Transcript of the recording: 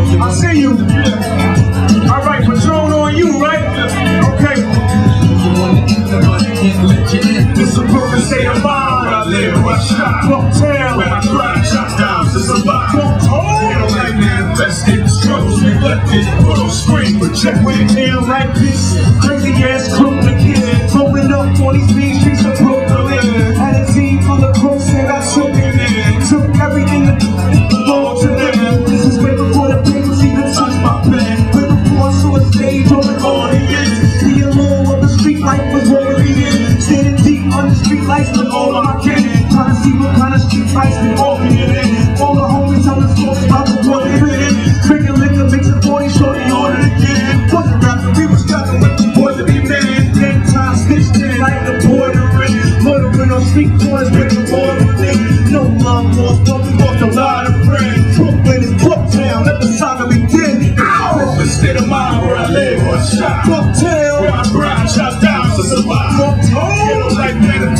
I see you. All right, Patron on you, right? Okay. It's a broken state of mind. I live rushed out. Bucktown. Where I grind shot down to survive. Bucktown. They don't like me. Struggles neglected. Put on screen. But check with it down like this. Crazy ass crook up 46. Of we all in. All the homies telling stories about the war they in. Drinking liquor, mixing 40 shorty ordered again. Wasn't rapping, we was rapping with the boys to be men. Then time stitched in like the border in. Murdering on street corners with the border in. No love lost, but we lost a lot of friends. Brooklyn is Bucktown, let the saga begin. Ow! The state of mind where I live, where I shine, where I grind,